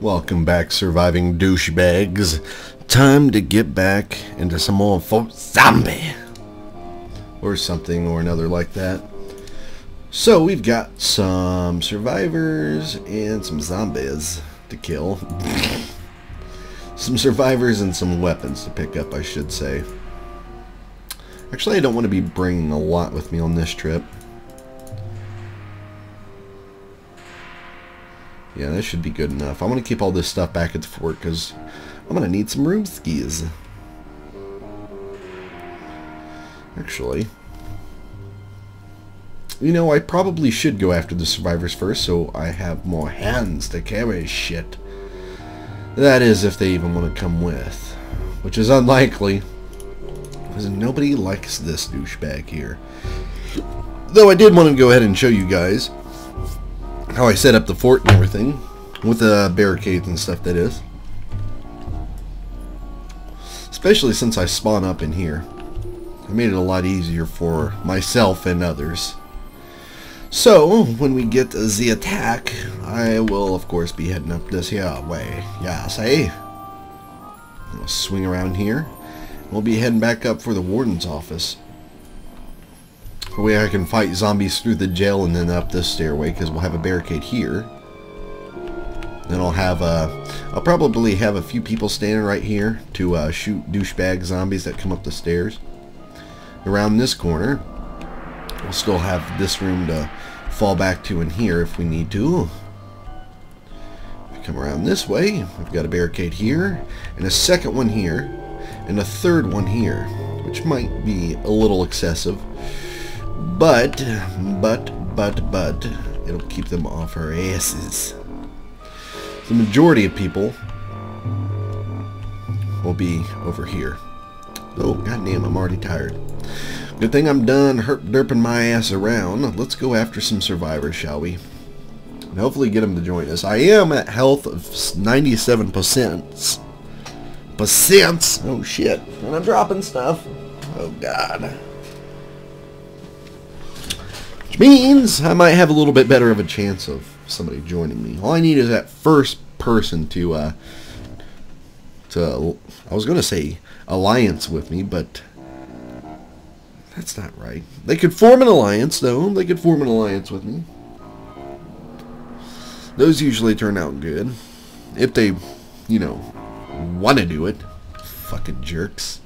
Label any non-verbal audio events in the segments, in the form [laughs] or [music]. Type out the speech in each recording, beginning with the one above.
Welcome back, surviving douchebags. Time to get back into some more Fort Zombie. Or something or another like that. So we've got some survivors and some zombies to kill. [laughs] some survivors and some weapons to pick up, I should say. Actually, I don't want to be bringing a lot with me on this trip. Yeah, that should be good enough. I want to keep all this stuff back at the fort because I'm going to need some room skis. Actually, you know, I probably should go after the survivors first so I have more hands to carry shit. That is, if they even want to come with. Which is unlikely. Because nobody likes this douchebag here. Though I did want to go ahead and show you guys how I set up the fort and everything. With the barricades and stuff, that is. Especially since I spawn up in here. I made it a lot easier for myself and others. So, when we get the attack, I will, of course, be heading up this here way. Yeah, say. Swing around here. We'll be heading back up for the warden's office. The way I can fight zombies through the jail and then up this stairway because we'll have a barricade here. Then I'll have a, uh, I'll probably have a few people standing right here to uh, shoot douchebag zombies that come up the stairs. Around this corner, we'll still have this room to fall back to in here if we need to. If we come around this way, I've got a barricade here, and a second one here, and a third one here, which might be a little excessive. But, but, but, but, it'll keep them off our asses. The majority of people will be over here. Oh, goddamn, I'm already tired. Good thing I'm done herp derping my ass around. Let's go after some survivors, shall we? And hopefully get them to join us. I am at health of 97%. Percent? Oh, shit. And I'm dropping stuff. Oh, God. Which means I might have a little bit better of a chance of somebody joining me. All I need is that first person to, uh, to, I was going to say alliance with me, but that's not right. They could form an alliance, though. They could form an alliance with me. Those usually turn out good. If they, you know, want to do it. Fucking jerks.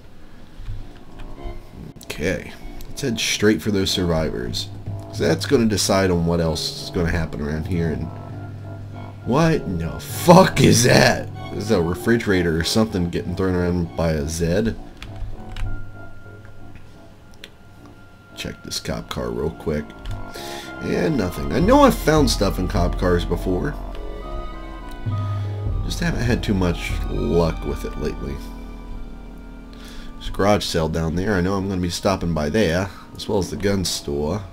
Okay. Let's head straight for those survivors. So that's going to decide on what else is going to happen around here. And What in the fuck is that? Is that a refrigerator or something getting thrown around by a Zed? Check this cop car real quick. And nothing. I know I've found stuff in cop cars before. Just haven't had too much luck with it lately. There's a garage sale down there. I know I'm going to be stopping by there. As well as the gun store.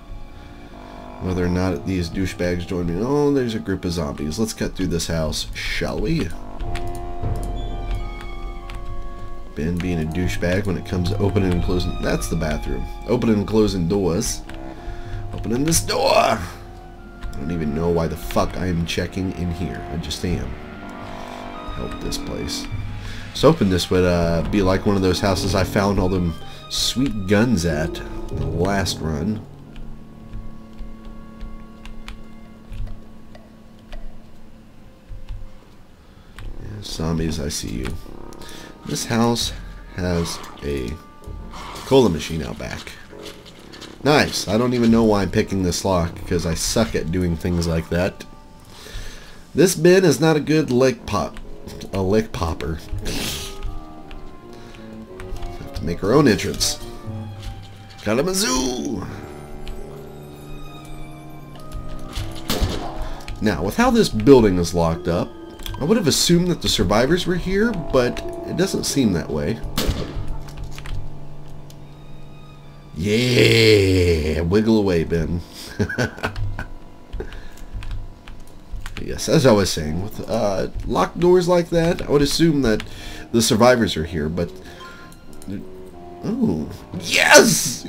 Whether or not these douchebags join me. Oh, there's a group of zombies. Let's cut through this house, shall we? Ben being a douchebag when it comes to opening and closing. That's the bathroom. Opening and closing doors. Opening this door! I don't even know why the fuck I am checking in here. I just am. Help this place. I was hoping this would uh, be like one of those houses I found all them sweet guns at the last run. Zombies, I see you. This house has a cola machine out back. Nice. I don't even know why I'm picking this lock, because I suck at doing things like that. This bin is not a good lick pop. A lick popper. Have to make our own entrance. Kalamazoo! Now, with how this building is locked up, I would have assumed that the survivors were here, but it doesn't seem that way. Yeah, wiggle away, Ben. [laughs] yes, as I was saying, with uh, locked doors like that, I would assume that the survivors are here, but... Oh, yes!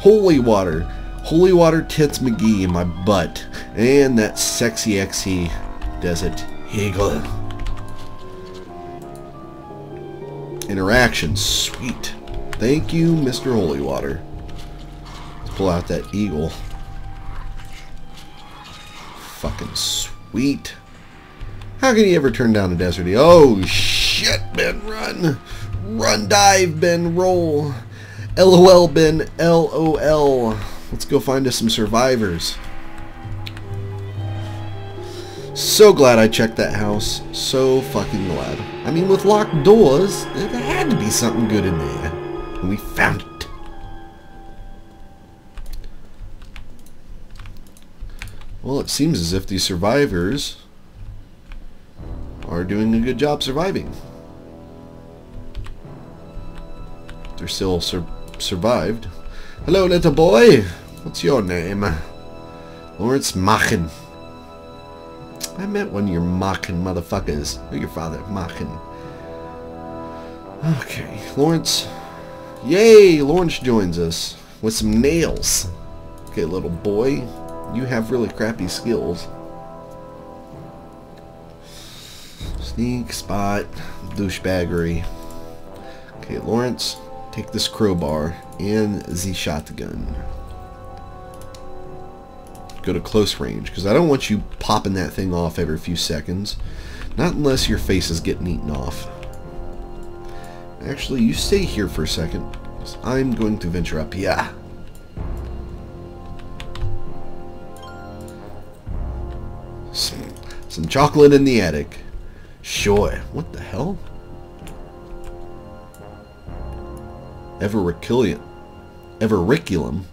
Holy water. Holy water tits McGee in my butt. And that sexy XE Desert Eagle. Interaction. Sweet. Thank you, Mr. Holy Water. Let's pull out that eagle. Fucking sweet. How can you ever turn down a desert eagle? Oh, shit, Ben, run. Run, dive, Ben, roll. LOL, Ben, LOL. Let's go find us some survivors. So glad I checked that house. So fucking glad. I mean, with locked doors, there had to be something good in there. And we found it. Well, it seems as if these survivors are doing a good job surviving. They're still sur survived. Hello, little boy. What's your name? Lawrence Machen. I met one of your mocking motherfuckers. Or your father, mocking. Okay, Lawrence. Yay, Lawrence joins us with some nails. Okay, little boy. You have really crappy skills. Sneak, spot, douchebaggery. Okay, Lawrence, take this crowbar and the shotgun go to close range because I don't want you popping that thing off every few seconds. Not unless your face is getting eaten off. Actually, you stay here for a second. I'm going to venture up Yeah. Some, some chocolate in the attic. Sure. What the hell? Evericilium. Evericulum.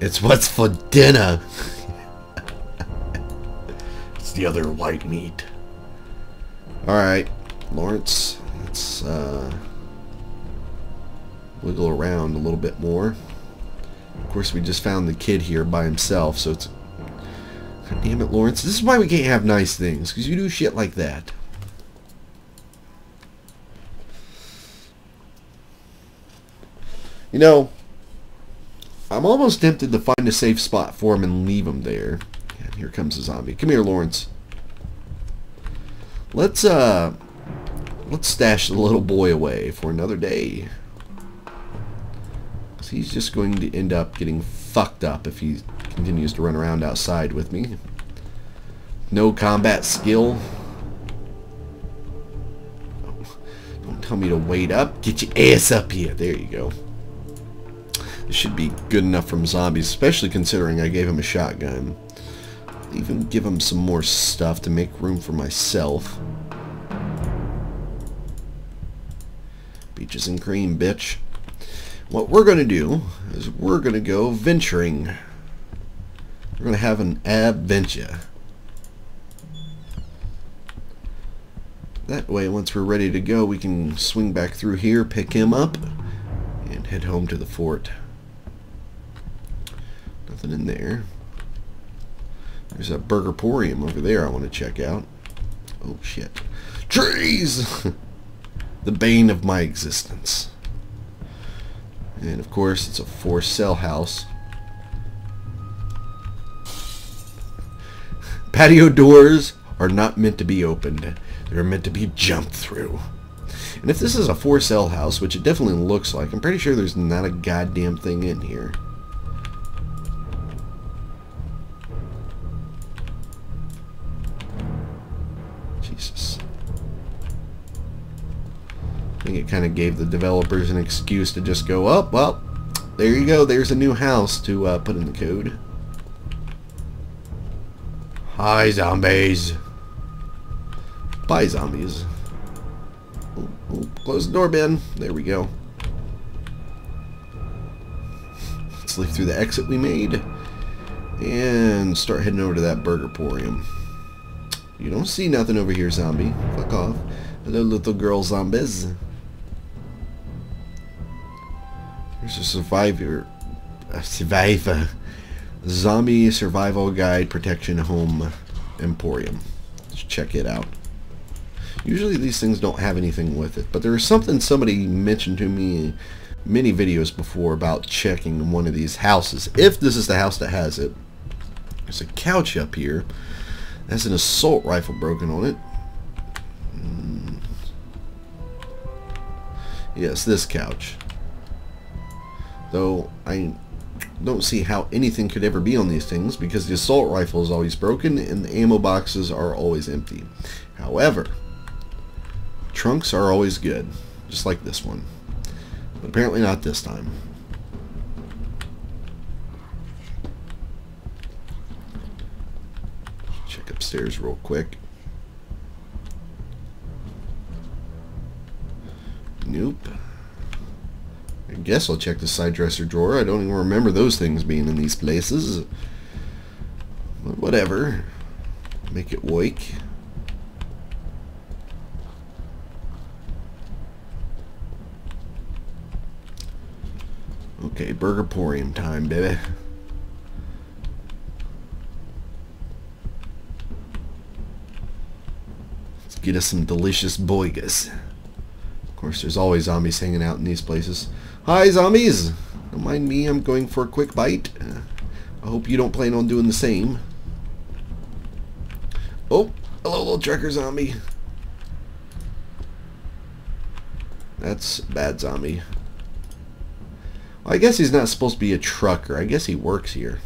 It's what's for dinner. [laughs] it's the other white meat. Alright, Lawrence, let's uh, wiggle around a little bit more. Of course, we just found the kid here by himself, so it's... God damn it, Lawrence. This is why we can't have nice things, because you do shit like that. You know, I'm almost tempted to find a safe spot for him and leave him there. And here comes a zombie. Come here, Lawrence. Let's, uh, let's stash the little boy away for another day. He's just going to end up getting fucked up if he continues to run around outside with me. No combat skill. Don't tell me to wait up. Get your ass up here. There you go. This should be good enough from zombies, especially considering I gave him a shotgun. Even give him some more stuff to make room for myself. Beaches and cream, bitch. What we're going to do is we're going to go venturing. We're going to have an adventure. That way, once we're ready to go, we can swing back through here, pick him up, and head home to the fort. In there. There's a Burgerporium over there I want to check out. Oh, shit. Trees! [laughs] the bane of my existence. And, of course, it's a for-sale house. [laughs] Patio doors are not meant to be opened. They're meant to be jumped through. And if this is a for-sale house, which it definitely looks like, I'm pretty sure there's not a goddamn thing in here. Think it kind of gave the developers an excuse to just go, up. Oh, well, there you go. There's a new house to uh, put in the code. Hi, zombies. Bye, zombies. Close the door, Ben. There we go. [laughs] Let's leave through the exit we made. And start heading over to that Burgerporium. You don't see nothing over here, zombie. Fuck off. Hello, little girl zombies. There's a survivor, a survivor, zombie survival guide protection home emporium. Let's check it out. Usually these things don't have anything with it, but there is something somebody mentioned to me many videos before about checking one of these houses. If this is the house that has it, there's a couch up here Has an assault rifle broken on it. Mm. Yes, this couch. Though I don't see how anything could ever be on these things because the assault rifle is always broken and the ammo boxes are always empty. However, trunks are always good, just like this one. But apparently not this time. Check upstairs real quick. Nope. I guess I'll check the side dresser drawer. I don't even remember those things being in these places. But whatever. Make it wake. Okay, Burgerporium time, baby. Let's get us some delicious boigas. Of course, there's always zombies hanging out in these places. Hi, zombies! Don't mind me, I'm going for a quick bite. I hope you don't plan on doing the same. Oh, hello, little trucker zombie. That's bad zombie. Well, I guess he's not supposed to be a trucker. I guess he works here.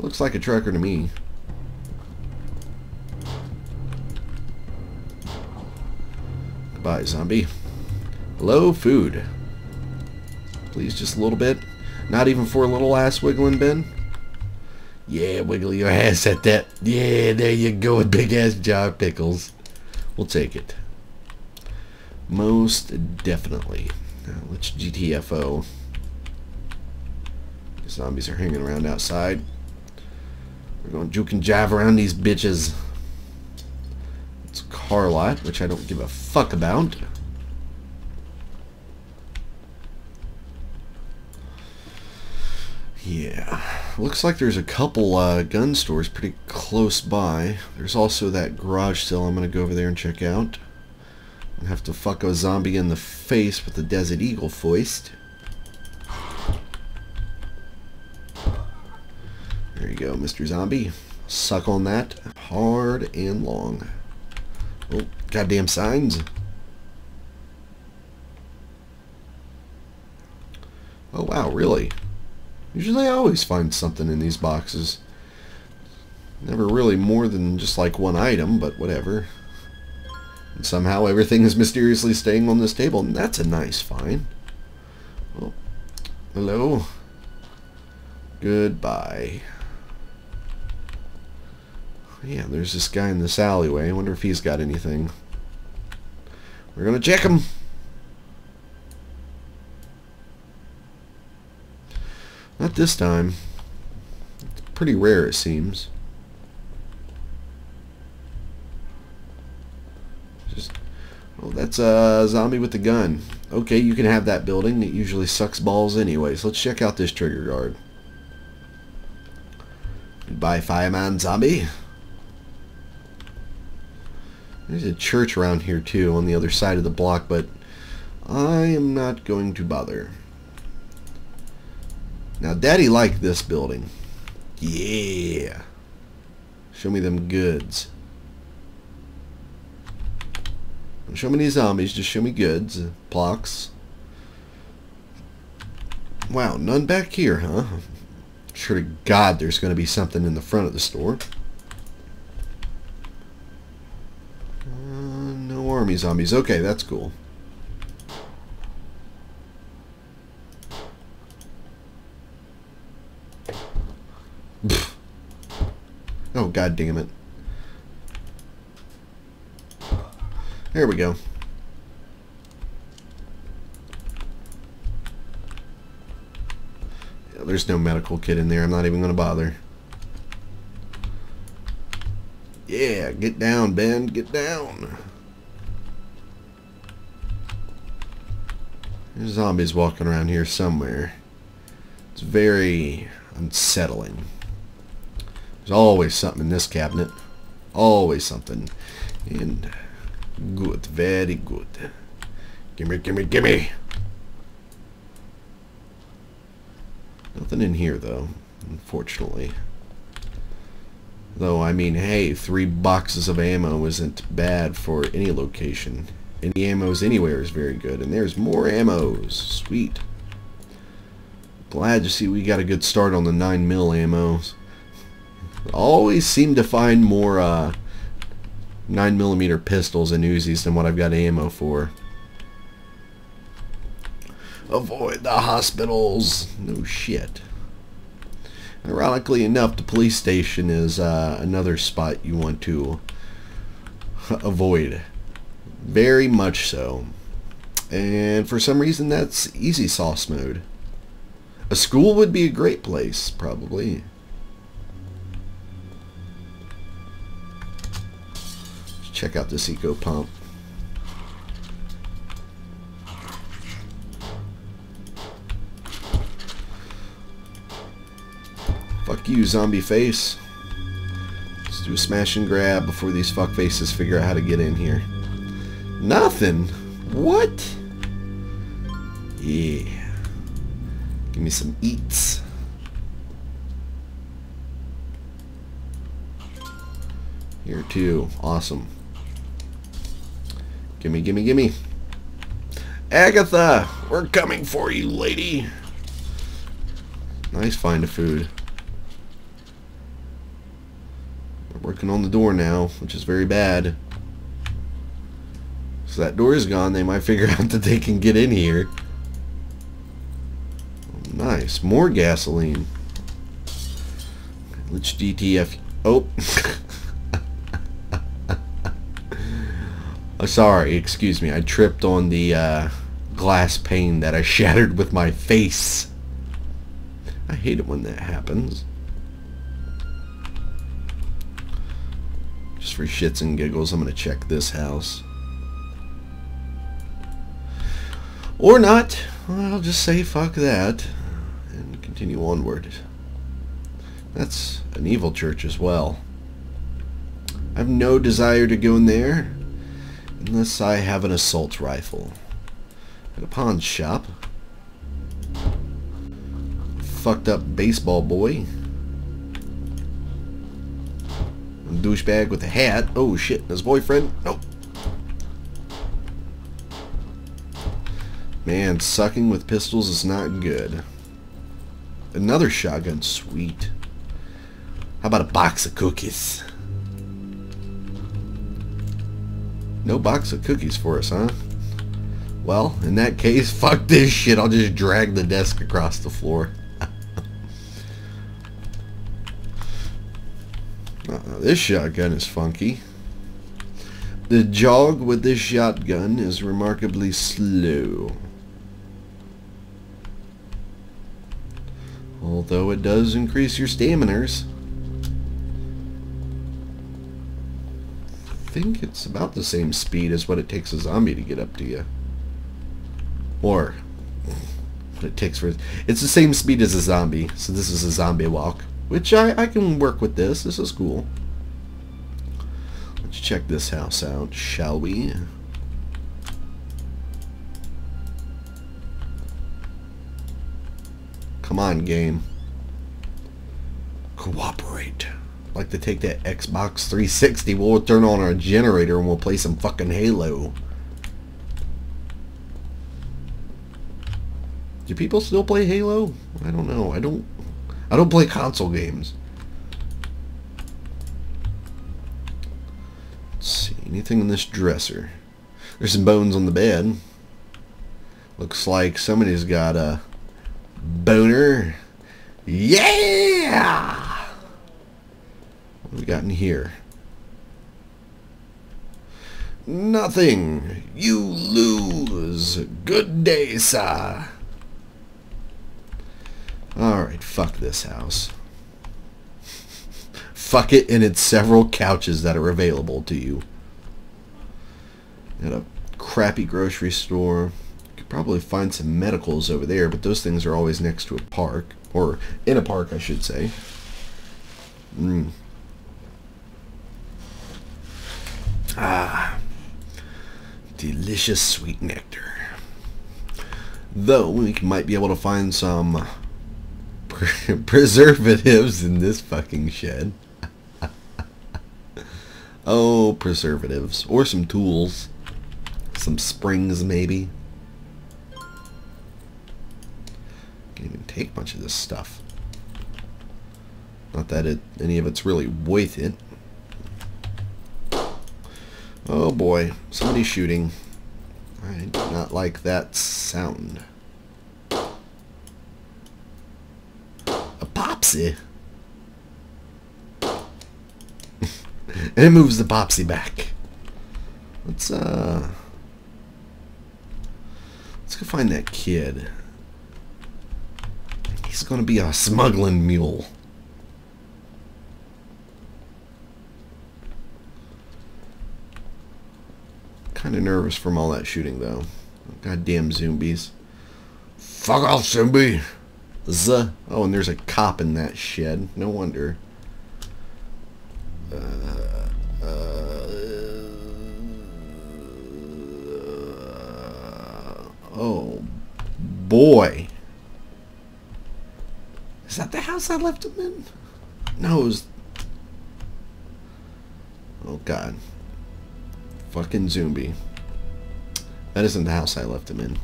Looks like a trucker to me. Goodbye, zombie. Hello, food. Please, just a little bit. Not even for a little ass wiggling, Ben? Yeah, wiggle your ass at that. Yeah, there you go, big ass jar pickles. We'll take it. Most definitely. Now, let's GTFO. The zombies are hanging around outside. We're going to juke and jive around these bitches. It's a car lot, which I don't give a fuck about. Yeah. Looks like there's a couple uh, gun stores pretty close by. There's also that garage sale I'm going to go over there and check out. I have to fuck a zombie in the face with the Desert Eagle foist. There you go, Mr. Zombie. Suck on that hard and long. Oh, goddamn signs. Oh, wow, really? Usually I always find something in these boxes. Never really more than just like one item, but whatever. And somehow everything is mysteriously staying on this table, and that's a nice find. Oh, hello. Goodbye. Yeah, there's this guy in this alleyway. I wonder if he's got anything. We're gonna check him. Not this time. It's pretty rare, it seems. Just, oh, that's a zombie with a gun. Okay, you can have that building. It usually sucks balls anyways. Let's check out this trigger guard. Goodbye, fireman zombie. There's a church around here too on the other side of the block, but I am not going to bother. Now, Daddy liked this building. Yeah. Show me them goods. Don't show me any zombies, just show me goods. Blocks. Wow, none back here, huh? Sure to God there's going to be something in the front of the store. Uh, no army zombies. Okay, that's cool. Oh, god damn it. There we go. There's no medical kit in there. I'm not even going to bother. Yeah, get down, Ben. Get down. There's zombies walking around here somewhere. It's very unsettling. There's always something in this cabinet. Always something. And good, very good. Gimme, gimme, gimme! Nothing in here, though, unfortunately. Though, I mean, hey, three boxes of ammo isn't bad for any location. Any ammos anywhere is very good. And there's more ammos. Sweet. Glad to see we got a good start on the 9 mil ammos. Always seem to find more uh, 9 millimeter pistols and Uzis than what I've got ammo for. Avoid the hospitals. No shit. Ironically enough, the police station is uh, another spot you want to [laughs] avoid. Very much so. And for some reason that's easy sauce mode. A school would be a great place, probably. Check out this eco pump. Fuck you, zombie face. Let's do a smash and grab before these fuck faces figure out how to get in here. Nothing? What? Yeah. Give me some eats. Here too. Awesome. Gimme, gimme, gimme. Agatha! We're coming for you, lady! Nice find of food. We're working on the door now, which is very bad. So that door is gone. They might figure [laughs] out that they can get in here. Nice. More gasoline. Let's DTF. Oh. [laughs] oh. Sorry, excuse me. I tripped on the uh, glass pane that I [laughs] shattered with my face. I hate it when that happens. Just for shits and giggles, I'm going to check this house. Or not. I'll just say fuck that and continue onward. That's an evil church as well. I have no desire to go in there unless I have an assault rifle. At a pawn shop. Fucked up baseball boy. Douchebag with a hat. Oh shit, his boyfriend? Nope. Man, sucking with pistols is not good. Another shotgun. Sweet. How about a box of cookies? No box of cookies for us, huh? Well, in that case, [laughs] fuck this shit. I'll just drag the desk across the floor. [laughs] uh, this shotgun is funky. The jog with this shotgun is remarkably slow. Although it does increase your staminers. Think it's about the same speed as what it takes a zombie to get up to you. Or what it takes for... It's the same speed as a zombie, so this is a zombie walk. Which I, I can work with this. This is cool. Let's check this house out, shall we? Come on, game. Cooperate. Like to take that Xbox 360. We'll turn on our generator and we'll play some fucking Halo. Do people still play Halo? I don't know. I don't I don't play console games. Let's see. Anything in this dresser? There's some bones on the bed. Looks like somebody's got a boner. Yeah! What we got in here? Nothing. You lose. Good day, sir. Alright, fuck this house. [laughs] fuck it and its several couches that are available to you. At a crappy grocery store Could probably find some medicals over there, but those things are always next to a park. Or in a park, I should say. Mm. Ah. Delicious sweet nectar. Though, we might be able to find some [laughs] preservatives in this fucking shed. [laughs] Oh, preservatives. Or some tools. Some springs, maybe. Can't even take much of this stuff. Not that it any of it's really worth it. Oh boy, somebody's shooting. I do not like that sound. A popsy. [laughs] and it moves the popsy back. Let's uh let's go find that kid. He's gonna be a smuggling mule. Kind of nervous from all that shooting, though. Goddamn zombies. Fuck off, zombie! Z. Oh, and there's a cop in that shed. No wonder. Uh, uh, oh, boy. Is that the house I left him in? No, it was... Oh, God. Fucking zombie. That isn't the house I left him in.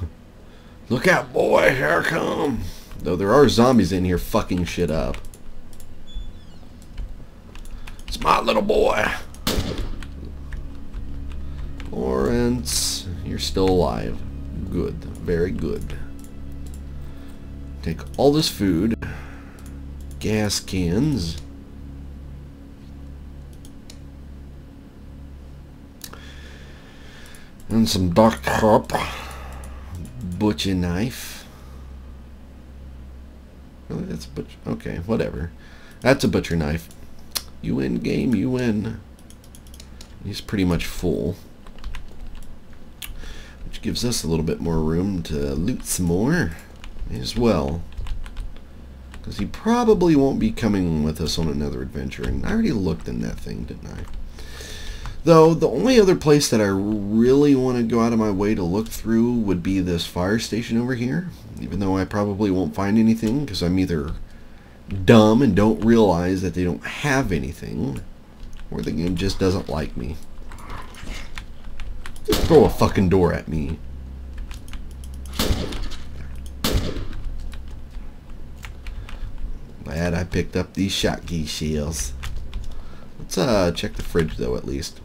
[laughs] Look out, boy, here I come. Though there are zombies in here fucking shit up. It's my little boy. Lawrence, you're still alive. Good. Very good. Take all this food. Gas cans. And some dark cup. Butcher knife. Really, that's butcher. Okay, whatever. That's a butcher knife. You win game, you win. He's pretty much full. Which gives us a little bit more room to loot some more as well. Because he probably won't be coming with us on another adventure. And I already looked in that thing, didn't I? Though, the only other place that I really want to go out of my way to look through would be this fire station over here. Even though I probably won't find anything, because I'm either dumb and don't realize that they don't have anything, or the game just doesn't like me. Just throw a fucking door at me. Glad I picked up these shotgun shells. Let's uh check the fridge though at least.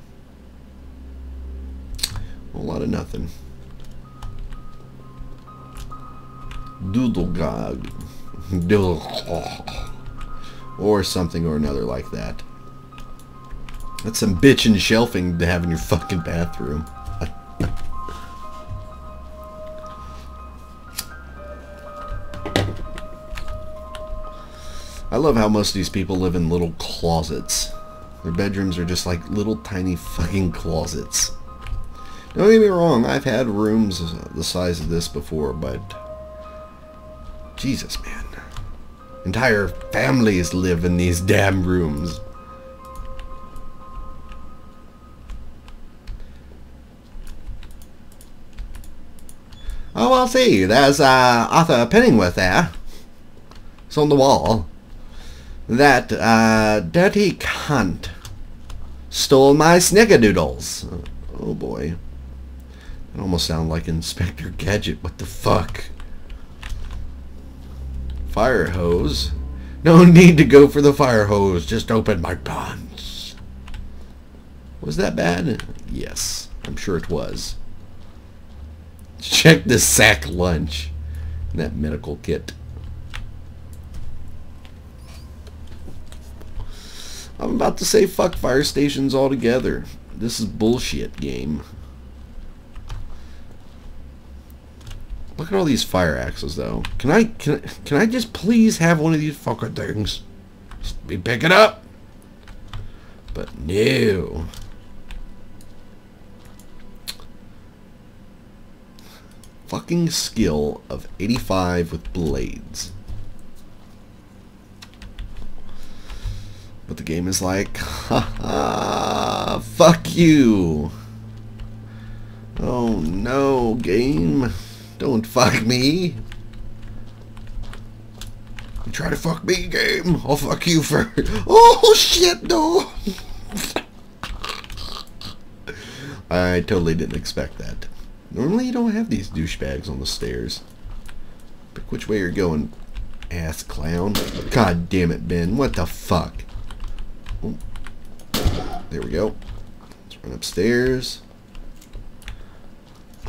A lot of nothing. Doodle gog. Doodle or something or another like that. That's some bitchin' shelving to have in your fucking bathroom. [laughs] I love how most of these people live in little closets. Their bedrooms are just like little tiny fucking closets. Don't get me wrong, I've had rooms the size of this before, but... Jesus, man. Entire families live in these damn rooms. Oh, I'll see. There's uh, Arthur Pennyworth there. It's on the wall. That uh, dirty cunt stole my snickerdoodles. Oh boy. Almost sound like Inspector Gadget. What the fuck? Fire hose. No need to go for the fire hose. Just open my pants. Was that bad? Yes. I'm sure it was. Check this sack lunch. And That medical kit. I'm about to say fuck fire stations altogether. This is bullshit game. Look at all these fire axes, though. Can I can can I just please have one of these fucking things? Just be picking up. But no. Fucking skill of 85 with blades. But the game is like, [laughs] ha fuck you. Oh no, game. Don't fuck me. You try to fuck me, game. I'll fuck you for... [laughs] Oh, shit, no. [laughs] I totally didn't expect that. Normally you don't have these douchebags on the stairs. Pick which way you're going, ass clown. God damn it, Ben. What the fuck? There we go. Let's run upstairs.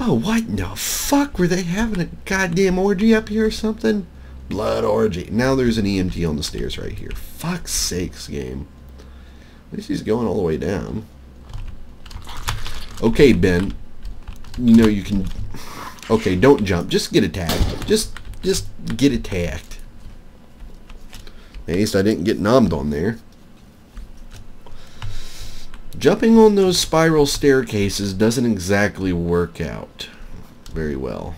Oh, what the fuck? Were they having a goddamn orgy up here or something? Blood orgy. Now there's an EMT on the stairs right here. Fuck's sakes, game. At least he's going all the way down. Okay, Ben. You know you can... Okay, don't jump. Just get attacked. Just, just get attacked. At least I didn't get nommed on there. Jumping on those spiral staircases doesn't exactly work out very well.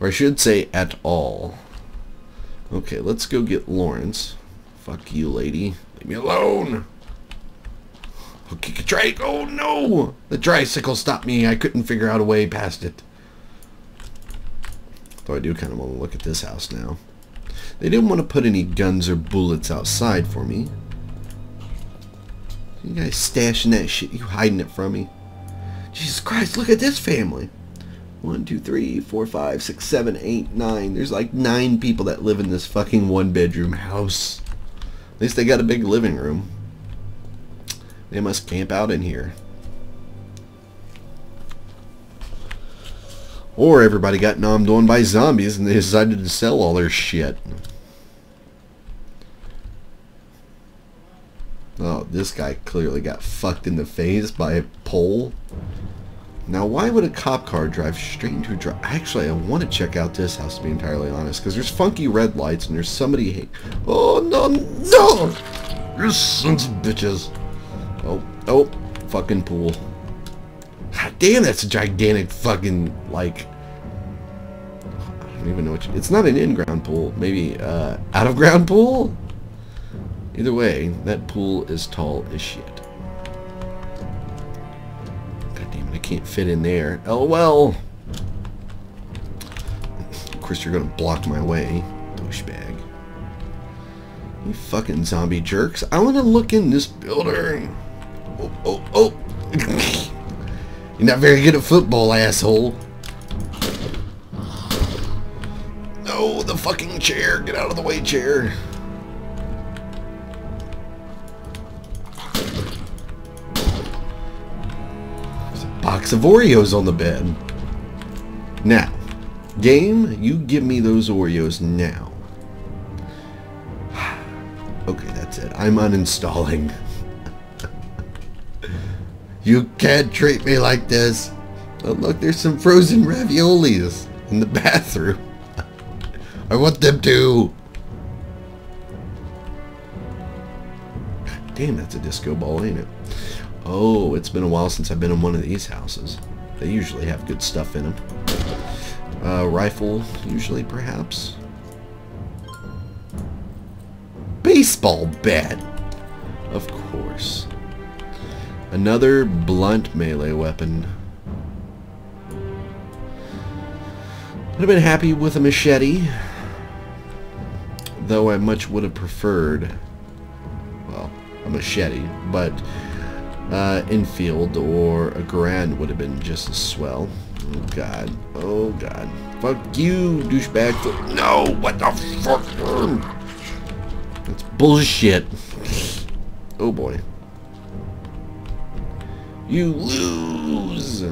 Or I should say at all. Okay, let's go get Lawrence. Fuck you, lady. Leave me alone! I'll kick a trike. Oh no! The tricycle stopped me. I couldn't figure out a way past it. Though I do kind of want to look at this house now. They didn't want to put any guns or bullets outside for me. You guys stashing that shit? You hiding it from me? Jesus Christ, look at this family. One, two, three, four, five, six, seven, eight, nine. There's like nine people that live in this fucking one bedroom house. At least they got a big living room. They must camp out in here. Or everybody got nommed on by zombies and they decided to sell all their shit. Oh, this guy clearly got fucked in the face by a pole. Now, why would a cop car drive straight into a drive? Actually, I want to check out this house, to be entirely honest, because there's funky red lights and there's somebody... Oh, no, no! You sons of bitches. Oh, oh, fucking pool. God damn, that's a gigantic fucking, like... I don't even know what you... It's not an in-ground pool. Maybe, uh, out-of-ground pool? Either way, that pool is tall as shit. God damn it, I can't fit in there. LOL! Of course you're gonna block my way, douchebag. You fucking zombie jerks. I wanna look in this building. Oh, oh, oh! [laughs] you're not very good at football, asshole. No, the fucking chair. Get out of the way, chair. Of Oreos on the bed. Now, game, you give me those Oreos now. [sighs] okay, that's it. I'm uninstalling. [laughs] you can't treat me like this. Oh, look, there's some frozen raviolis in the [laughs] bathroom. [laughs] I want them to. Damn, that's a disco ball, ain't it? Oh, it's been a while since I've been in one of these houses. They usually have good stuff in them. Uh, rifle, usually, perhaps. Baseball bat! Of course. Another blunt melee weapon. I'd have been happy with a machete. Though I much would have preferred, well, a machete, but uh, Enfield or a Garand would have been just as swell. Oh god. Oh god. Fuck you, douchebag. No, what the fuck? That's bullshit. Oh boy. You lose.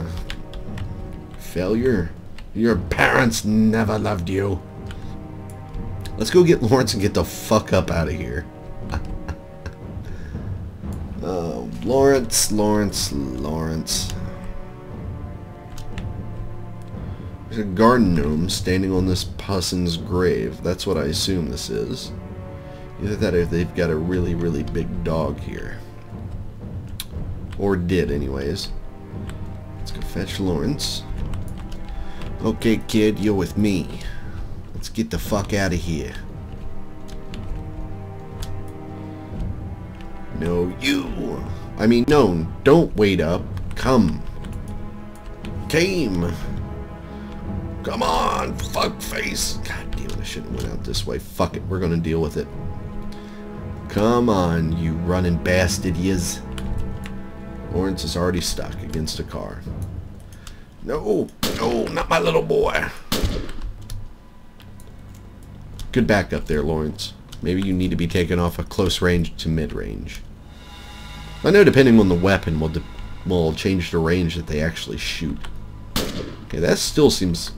Failure. Your parents never loved you. Let's go get Lawrence and get the fuck up out of here. Lawrence, Lawrence, Lawrence. There's a garden gnome standing on this person's grave. That's what I assume this is. Either that or they've got a really, really big dog here. Or did, anyways. Let's go fetch Lawrence. Okay, kid, you're with me. Let's get the fuck out of here. No, you! I mean, no, don't wait up. Come. Came. Come on, fuckface. God damn I shouldn't have went out this way. Fuck it, we're gonna deal with it. Come on, you running bastard yez. Lawrence is already stuck against a car. No, no, not my little boy. Good backup there, Lawrence. Maybe you need to be taken off a close range to mid-range. I know depending on the weapon will, will change the range that they actually shoot. Okay, that still seems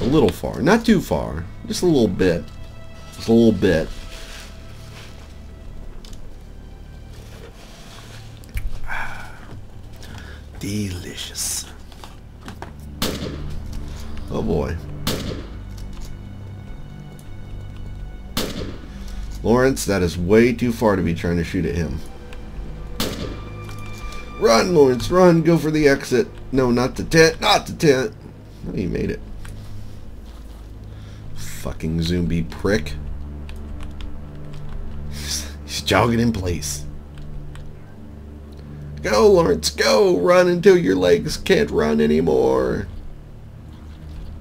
a little far. Not too far. Just a little bit. Just a little bit. [sighs] Delicious. Oh boy. Lawrence, that is way too far to be trying to shoot at him. Run, Lawrence, run. Go for the exit. No, not the tent. Not the tent. Oh, he made it. Fucking zombie prick. [laughs] He's jogging in place. Go, Lawrence, go! Run until your legs can't run anymore.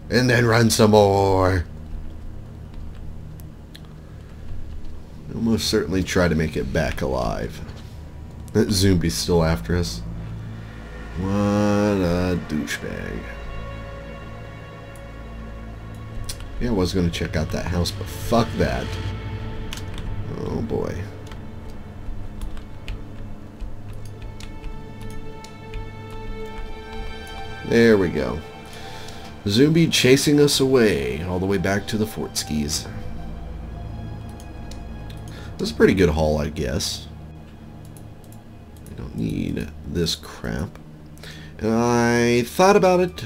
And then run some more. We'll most certainly try to make it back alive. That zombie's still after us. What a douchebag. Yeah, I was going to check out that house, but fuck that. Oh boy. There we go. Zombie chasing us away all the way back to the fort skis. That's a pretty good haul, I guess. I don't need this crap. And I thought about it.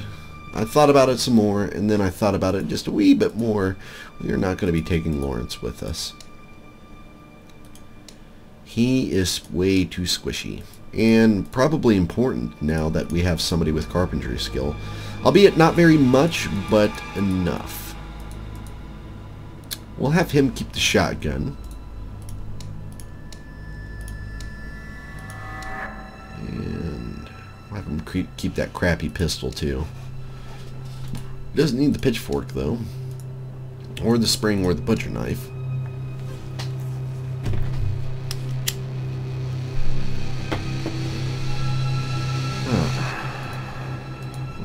I thought about it some more, and then I thought about it just a wee bit more. We are not going to be taking Lawrence with us. He is way too squishy. And probably important now that we have somebody with carpentry skill. Albeit not very much, but enough. We'll have him keep the shotgun. Him keep that crappy pistol too. Doesn't need the pitchfork though. Or the spring or the butcher knife.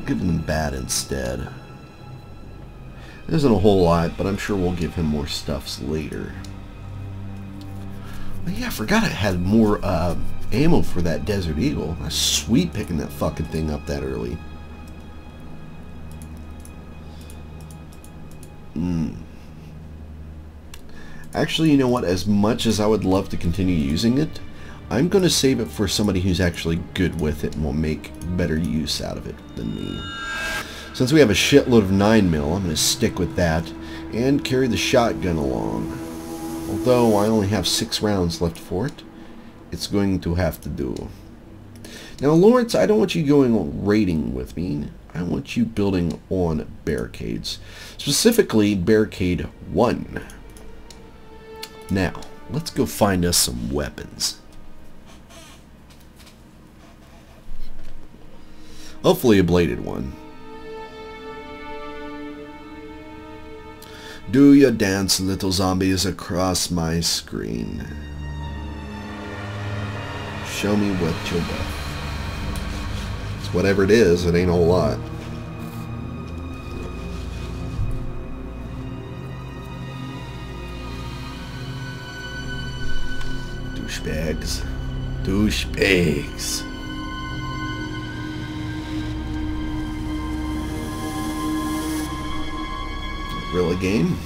give him bat instead. There isn't a whole lot, but I'm sure we'll give him more stuffs later. But yeah, I forgot I had more uh, ammo for that Desert Eagle. That's sweet picking that fucking thing up that early. Hmm. Actually, you know what? As much as I would love to continue using it, I'm going to save it for somebody who's actually good with it and will make better use out of it than me. Since we have a shitload of 9 mil, I'm going to stick with that and carry the shotgun along. Although I only have 6 rounds left for it, it's going to have to do. Now Lawrence, I don't want you going on raiding with me. I want you building on barricades. Specifically, barricade 1. Now, let's go find us some weapons. Hopefully a bladed one. Do your dance, little zombies, across my screen. Show me what you're worth. It's whatever it is, it ain't a whole lot. Douchebags. Douchebags. Gorilla game.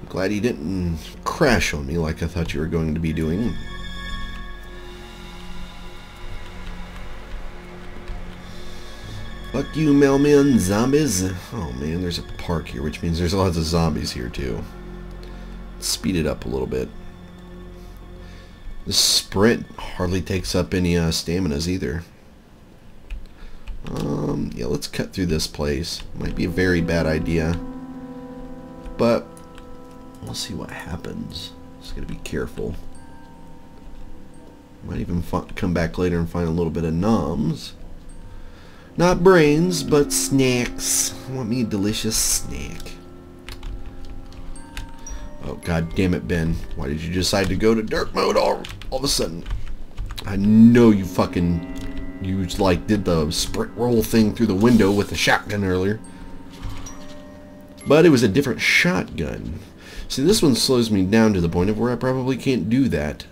I'm glad he didn't crash on me like I thought you were going to be doing. Fuck you, mailman zombies. Oh man, there's a park here, which means there's lots of zombies here too. Let's speed it up a little bit. The sprint hardly takes up any uh, staminas either. Um, yeah, let's cut through this place. Might be a very bad idea. See what happens. Just gotta be careful. Might even come back later and find a little bit of noms. Not brains, but snacks. I want me a delicious snack. Oh, god damn it, Ben. Why did you decide to go to dark mode all, all of a sudden? I know you fucking... You, like, did the sprint roll thing through the window with the shotgun earlier. But it was a different shotgun. See, this one slows me down to the point of where I probably can't do that.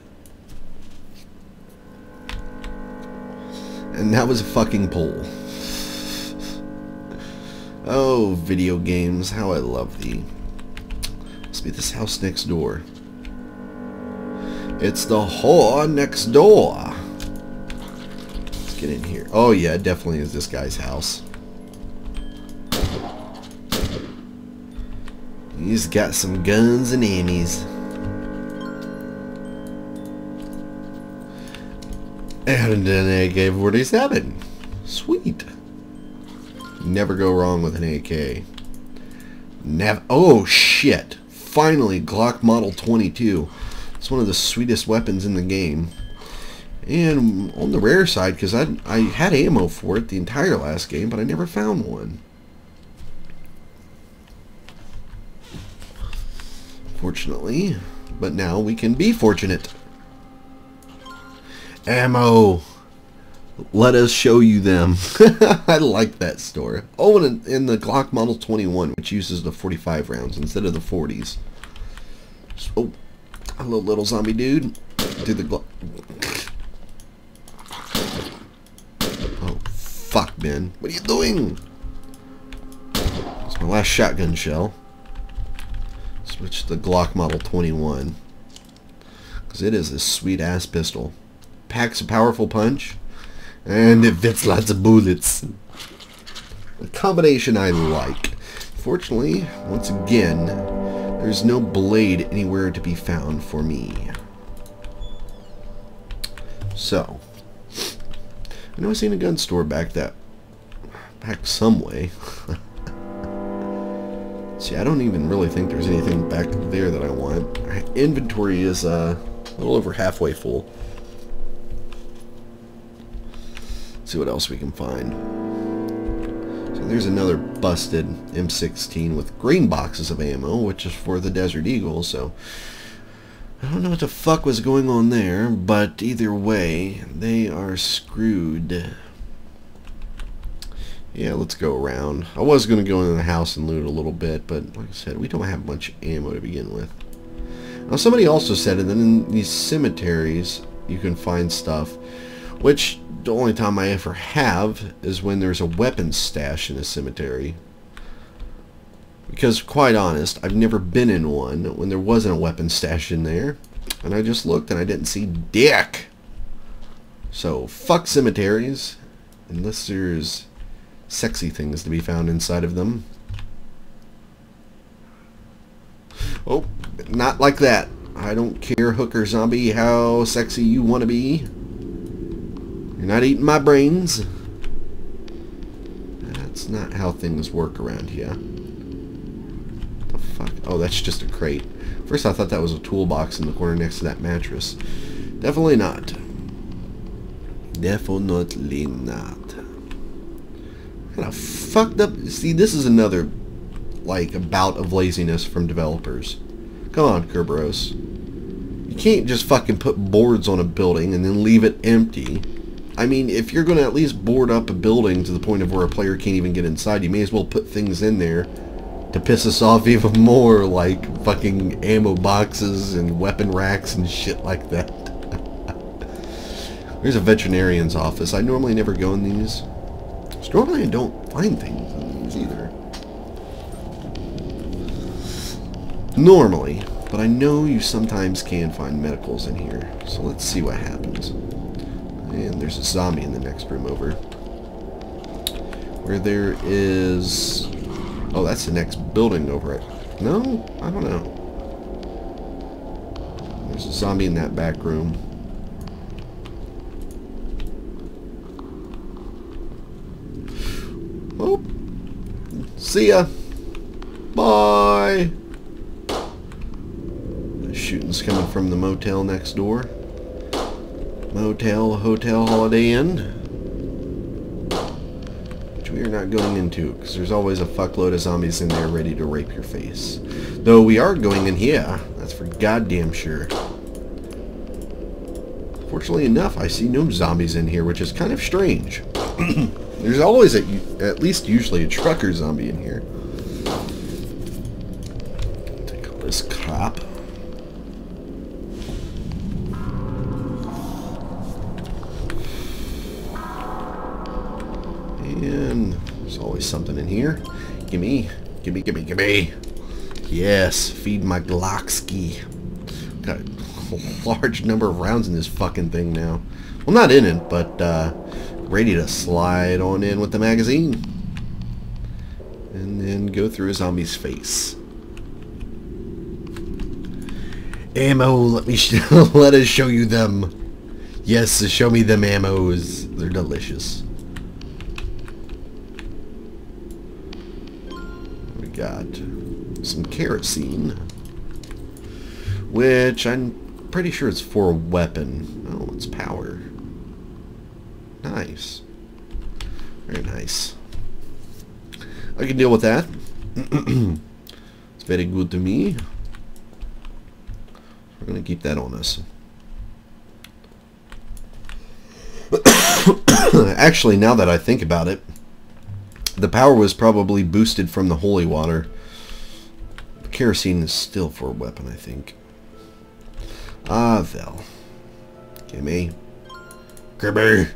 And that was a fucking pole. Oh, video games, how I love thee. Must be this house next door. It's the whore next door. Let's get in here. Oh yeah, definitely is this guy's house. He's got some guns and ammies. And an AK-47. Sweet. Never go wrong with an AK. Never. Oh, shit. Finally, Glock Model 22. It's one of the sweetest weapons in the game. And on the rare side, because I, I had ammo for it the entire last game, but I never found one. Fortunately. But now we can be fortunate. Ammo! Let us show you them. [laughs] I like that story. Oh, and in the Glock Model 21, which uses the 45 rounds instead of the 40s. Oh, hello, little zombie dude. Do the Glock. Oh, fuck, Ben. What are you doing? It's my last shotgun shell. Switch the Glock Model 21. Because it is a sweet-ass pistol. Packs a powerful punch and it fits lots of bullets. A combination I like. Fortunately, once again, there's no blade anywhere to be found for me. So, I know I've seen a gun store back that back some way. [laughs] See, I don't even really think there's anything back there that I want. Inventory is uh, a little over halfway full. see what else we can find. So there's another busted M16 with green boxes of ammo, which is for the Desert Eagle, so I don't know what the fuck was going on there, but either way, they are screwed. Yeah, let's go around. I was going to go into the house and loot a little bit, but like I said, we don't have much ammo to begin with. Now, somebody also said that in these cemeteries, you can find stuff, which the only time I ever have is when there's a weapons stash in a cemetery. Because, quite honest, I've never been in one when there wasn't a weapons stash in there. And I just looked and I didn't see dick. So, fuck cemeteries. Unless there's sexy things to be found inside of them. Oh, not like that. I don't care, hooker zombie, how sexy you want to be. You're not eating my brains. That's not how things work around here. The fuck? Oh, that's just a crate. First I thought that was a toolbox in the corner next to that mattress. Definitely not. Definitely not. Kind of fucked up. See, this is another, like, a bout of laziness from developers. Come on, Kerberos. You can't just fucking put boards on a building and then leave it empty. I mean, if you're going to at least board up a building to the point of where a player can't even get inside, you may as well put things in there to piss us off [laughs] even more, like fucking ammo boxes and weapon racks and shit like that. [laughs] There's a veterinarian's office. I normally never go in these. Normally I don't find things in these either. Normally, but I know you sometimes can find medicals in here. So let's see what happens. And there's a zombie in the next room over. Where there is... Oh, that's the next building over it. No? I don't know. There's a zombie in that back room. Oh. See ya. Bye. The shooting's coming from the motel next door. Motel, Hotel, Holiday Inn. Which we are not going into because there's always a fuckload of zombies in there ready to rape your face. Though we are going in here. That's for goddamn sure. Fortunately enough, I see no zombies in here, which is kind of strange. [clears throat] There's always, a, at least usually, a trucker zombie in here. Take this crap. And there's always something in here. Gimme, gimme, gimme, gimme. Yes, feed my Glocksky. Got a [laughs] large number of rounds in this fucking thing now. Well, not in it, but uh, ready to slide on in with the magazine. And then go through a zombie's face. Ammo, let me [laughs] let us show you them. Yes, show me them ammos. They're delicious. We got some kerosene, which I'm pretty sure it's for a weapon. Oh, it's power. Nice. Very nice. I can deal with that. [clears throat] it's very good to me. We're going to keep that on us. [coughs] Actually, now that I think about it, the power was probably boosted from the holy water. The kerosene is still for a weapon, I think. Ah, Vel. Gimme. Gimme.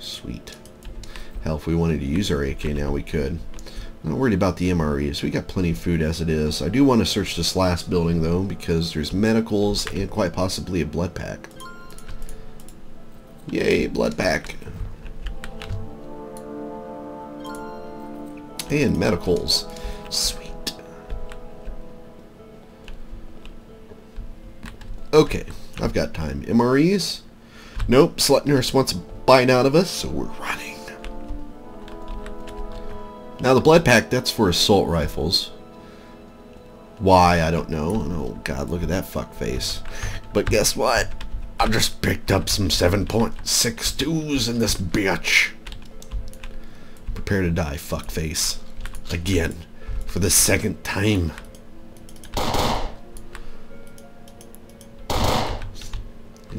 Sweet. Hell, if we wanted to use our AK now, we could. I'm not worried about the MREs. We got plenty of food as it is. I do want to search this last building, though, because there's medicals and quite possibly a blood pack. Yay, blood pack. And medicals. Sweet. Okay, I've got time. MREs? Nope, Slut Nurse wants bite out of us, so we're running. Now the blood pack, that's for assault rifles. Why, I don't know. Oh god, look at that fuck face. But guess what? I just picked up some 7.62s in this bitch. Prepare to die, fuck face. Again. For the second time.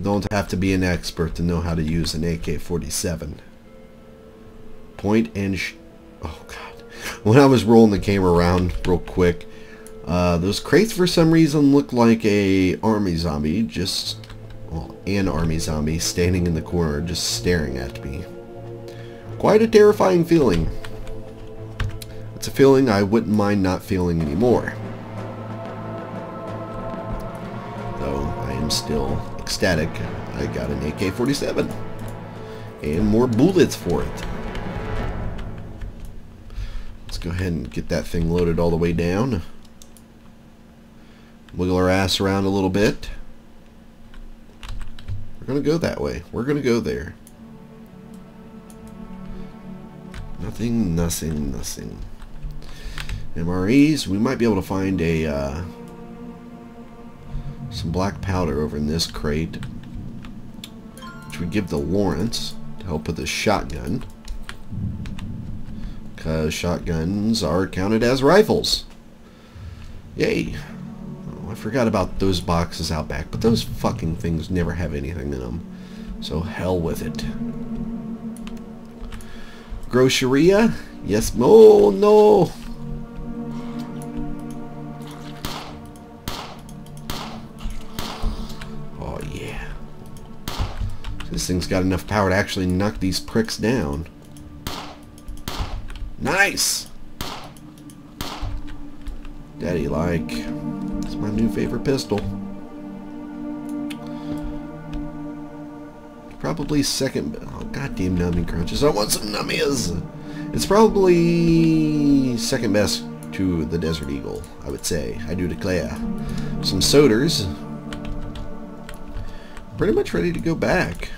You don't have to be an expert to know how to use an AK-47. Point and Oh god. When I was rolling the camera around real quick, uh, those crates for some reason look like a army zombie, just, well, an army zombie standing in the corner just staring at me. Quite a terrifying feeling. It's a feeling I wouldn't mind not feeling anymore. Though I am still ecstatic I got an AK-47 and more bullets for it Let's go ahead and get that thing loaded all the way down. Wiggle our ass around a little bit. We're going to go that way. We're going to go there. Nothing, nothing, nothing. MREs, we might be able to find a uh, some black powder over in this crate which we give to Lawrence to help with the shotgun because shotguns are counted as rifles. Yay. Oh, I forgot about those boxes out back, but those fucking things never have anything in them. So hell with it. Groceria? Yes. Oh, no. This thing's got enough power to actually knock these pricks down. Nice! Daddy like. It's my new favorite pistol. Probably second... Oh, goddamn numbing crunches. I want some nummies! It's probably second best to the Desert Eagle, I would say. I do declare. Some soders. Pretty much ready to go back.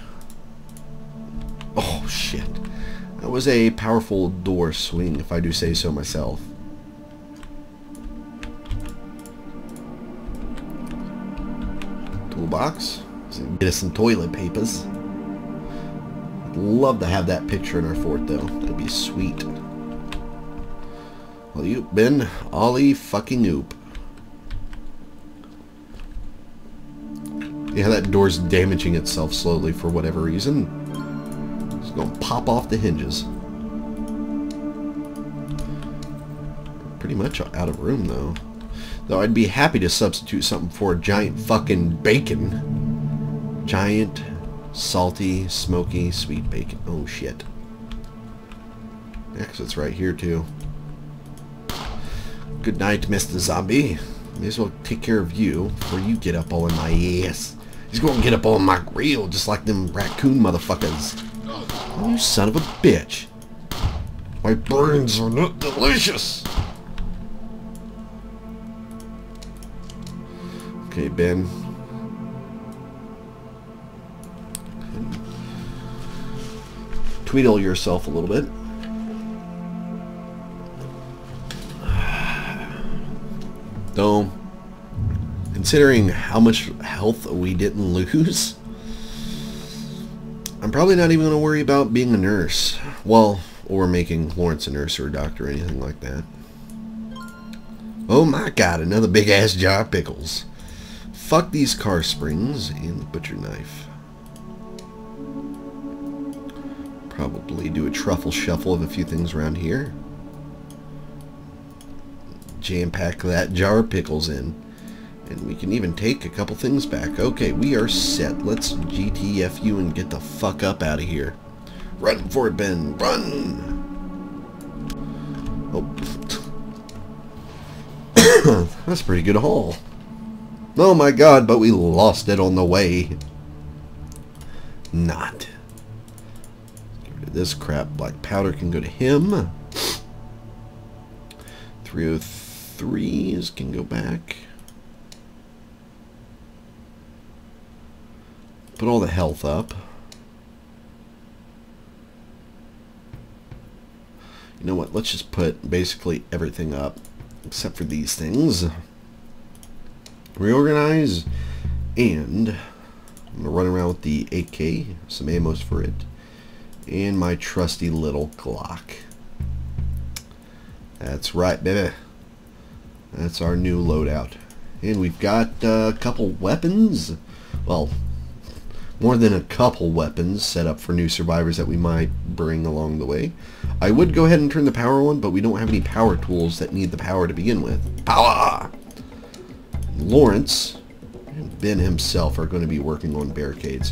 Was a powerful door swing, if I do say so myself. Toolbox. Get us some toilet papers. Love to have that picture in our fort, though. That'd be sweet. Well, you've been Ollie fucking oop. Yeah, that door's damaging itself slowly for whatever reason. Gonna pop off the hinges. Pretty much out of room, though. Though I'd be happy to substitute something for a giant fucking bacon. Giant, salty, smoky, sweet bacon. Oh, shit. Yeah, it's right here, too. Good night, Mr. Zombie. May as well take care of you before you get up all in my ass. He's to get up on my grill just like them raccoon motherfuckers. Oh, you son of a bitch. My brains are not delicious. Okay, Ben. Tweedle yourself a little bit. Though, considering how much health we didn't [laughs] lose, I'm probably not even going to worry about being a nurse. Well, or making Lawrence a nurse or a doctor or anything like that. Oh my god, another big ass jar of pickles. Fuck these car springs and the butcher knife. Probably do a truffle shuffle of a few things around here jam pack that jar of pickles in. And we can even take a couple things back. Okay, we are set. Let's GTFU and get the fuck up out of here. Run for it, Ben. Run! Oh. [coughs] That's a pretty good haul. Oh my god, but we lost it on the way. Not. Get rid of this crap. Black powder can go to him. 303s can go back. Put all the health up. You know what? Let's just put basically everything up except for these things. Reorganize and I'm going to run around with the AK, some ammos for it, and my trusty little Glock. That's right, baby. That's our new loadout. And we've got uh, a couple weapons. Well, more than a couple weapons set up for new survivors that we might bring along the way. I would go ahead and turn the power on, but we don't have any power tools that need the power to begin with. Power! Lawrence and Ben himself are going to be working on barricades.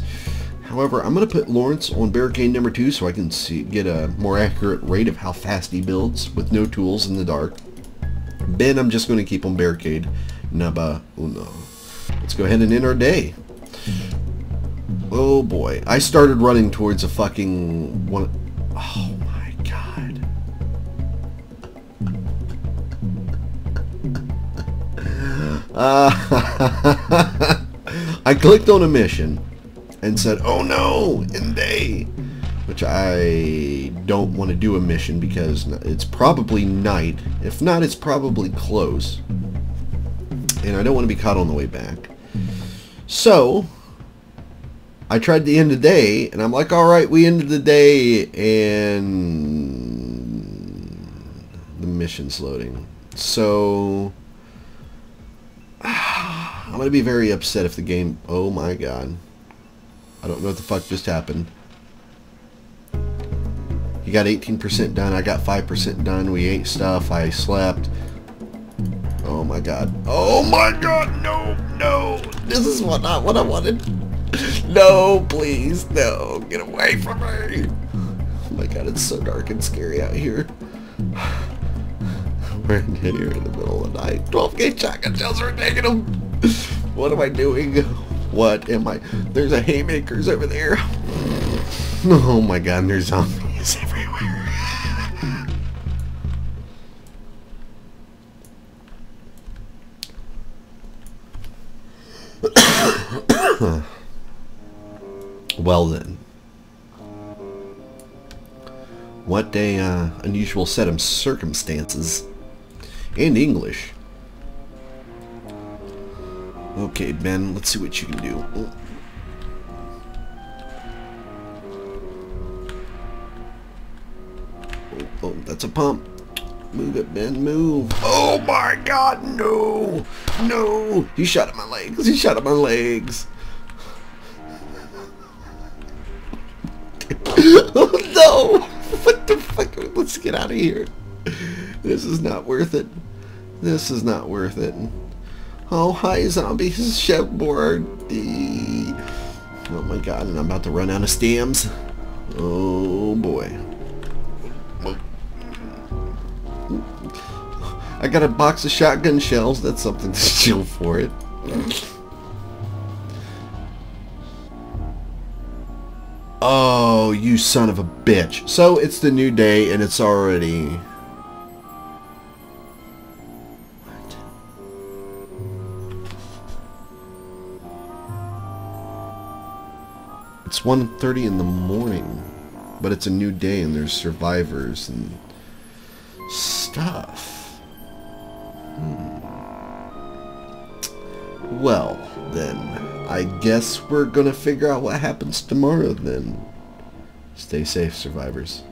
However, I'm going to put Lawrence on barricade number two so I can see get a more accurate rate of how fast he builds with no tools in the dark. Ben, I'm just going to keep on barricade number uno. Let's go ahead and end our day. Oh boy. I started running towards a fucking one. Oh my god. Uh, [laughs] I clicked on a mission and said, oh no, and they which I don't want to do a mission because it's probably night. If not, it's probably close. And I don't want to be caught on the way back. So, I tried to end the day, and I'm like, alright, we ended the day, and the mission's loading. So, [sighs] I'm going to be very upset if the game... Oh my god. I don't know what the fuck just happened. You got 18% done. I got 5% done. We ate stuff. I slept. Oh my god. Oh my god. No, no. This is what not what I wanted. [laughs] No, please. No. Get away from me. Oh my god, it's so dark and scary out here. [sighs] We're in here in the middle of the night. 12 gauge shotgun shells are taking them. What am I doing? What am I? There's a haymakers over there. [sighs] Oh my god, there's zombies Well then. What a uh, unusual set of circumstances. And English. Okay, Ben, let's see what you can do. Oh, oh that's a pump. Move it, Ben, move. Oh my god, no! No! He shot at my legs, he shot at my legs. [laughs] no! What the fuck? Let's get out of here. This is not worth it. This is not worth it. Oh, hi, zombies. Shipboard. Oh my god, and I'm about to run out of stems. Oh boy. I got a box of shotgun shells. That's something to [laughs] steal for it. Oh, you son of a bitch. So it's the new day and it's already... What? It's 1.30 in the morning. But it's a new day and there's survivors and stuff. Hmm. Well, then, I guess we're gonna figure out what happens tomorrow then. Stay safe, survivors.